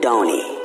Donny.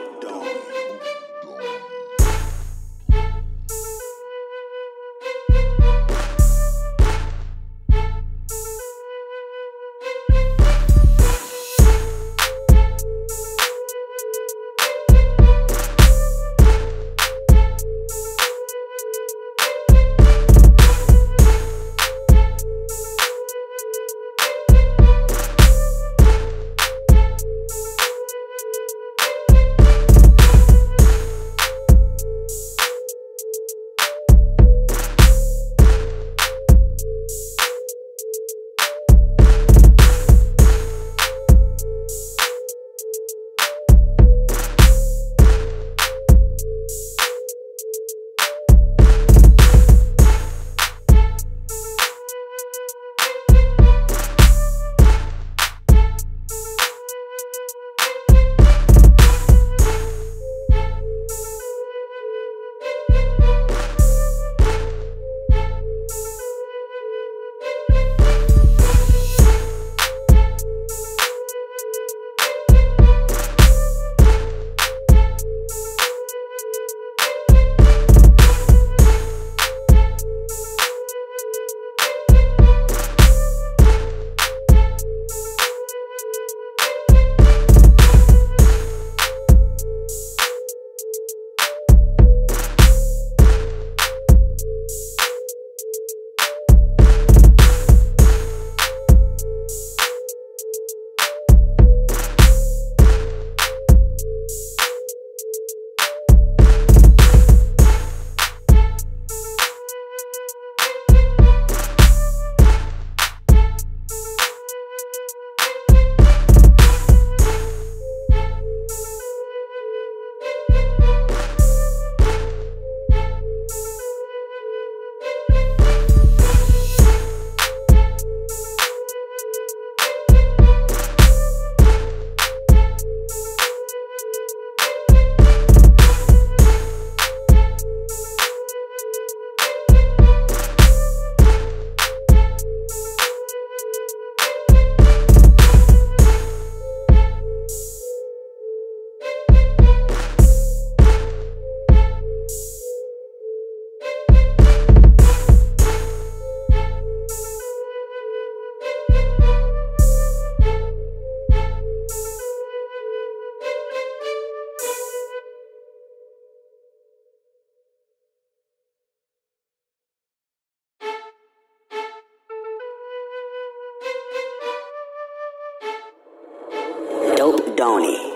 Donny.